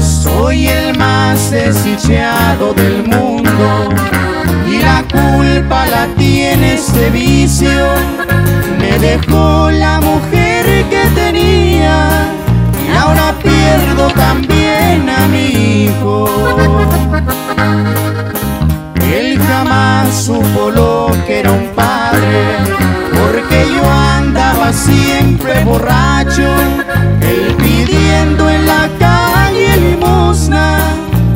Soy el más desdichado del mundo y la culpa la tiene este vicio. Me dejó la mujer que tenía supo lo que era un padre, porque yo andaba siempre borracho, él pidiendo en la calle limosna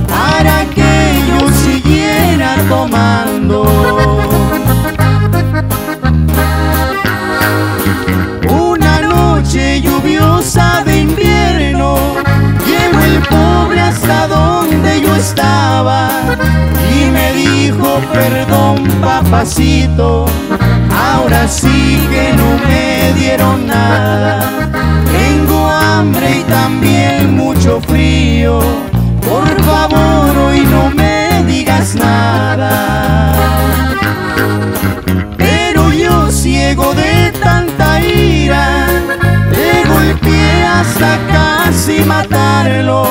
para que yo siguiera tomando. Una noche lluviosa de invierno, llegó el pobre hasta donde yo estaba y me dijo, perdón papacito, ahora sí que no me dieron nada. Tengo hambre y también mucho frío, por favor hoy no me digas nada. Pero yo ciego de tanta ira, le golpeé hasta casi matarlo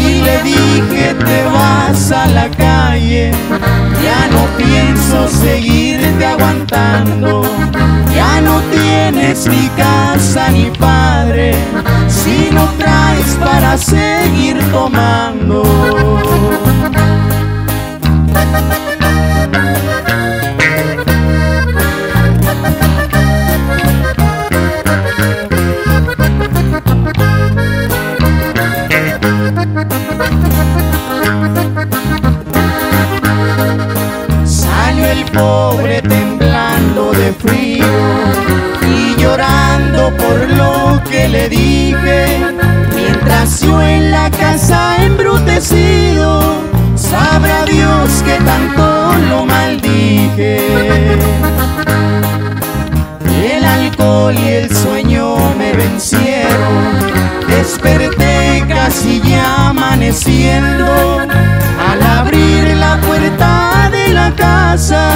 y le dije te vas a la calle, seguirte aguantando, ya no tienes ni casa ni padre, si no traes para seguir tomando. Y llorando por lo que le dije. Mientras yo en la casa embrutecido, sabrá Dios que tanto lo maldije. El alcohol y el sueño me vencieron, desperté casi ya amaneciendo. Al abrir la puerta de la casa,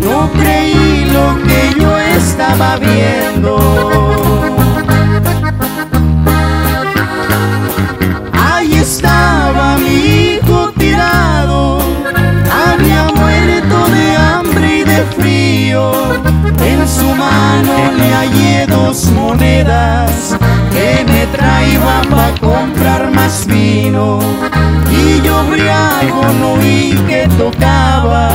no creí lo que estaba viendo. Ahí estaba mi hijo tirado, había muerto de hambre y de frío. En su mano le hallé dos monedas que me traían para comprar más vino. Y yo briago no oí que tocaba,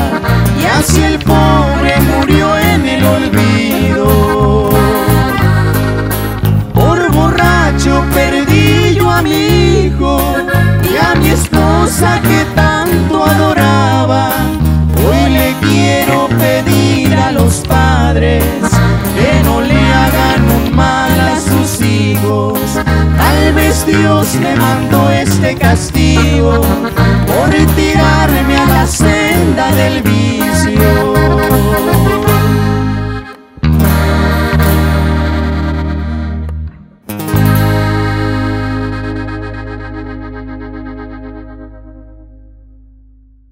padres que no le hagan un mal a sus hijos. Tal vez Dios me mandó este castigo por tirarme a la senda del vicio.